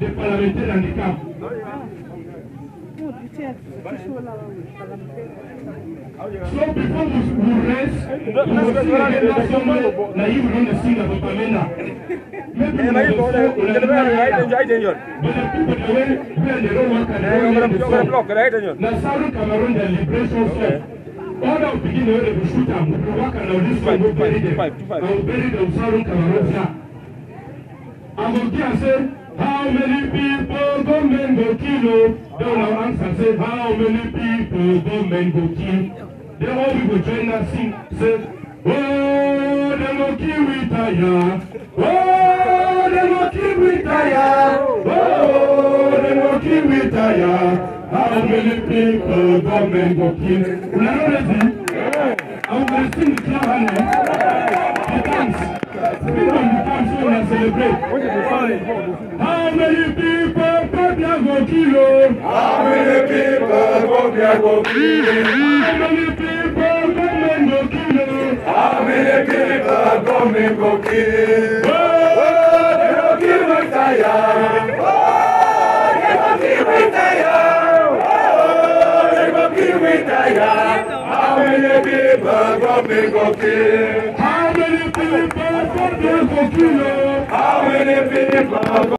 des parlementaires handicap. So before we we rest, we will again that song na you don't sing about Pamela. Maybe we will for the But the people that were where they don't work and they don't work the song. Na Southern Cameroon the liberation song. All of begin to they will shoot them. We will work and this one will bury them. I will bury them Southern Cameroon sir. I will give and say, how many people government go kill? They will answer say, how many people government go kill? Then all people join us sing, say, oh, they go kill we tire. Oh, they go kill we tire. Oh, they go kill we tire. How many people government go kill? Una know ready? I'm going to sing. The celebrate. How many people government go kill? How many people there go kill? How many people government go kill? How many people go me go? Oh, they go kill tire. Oh, they. Oh, they go kill. How many people go me go kill? How many people government go kill you? How many people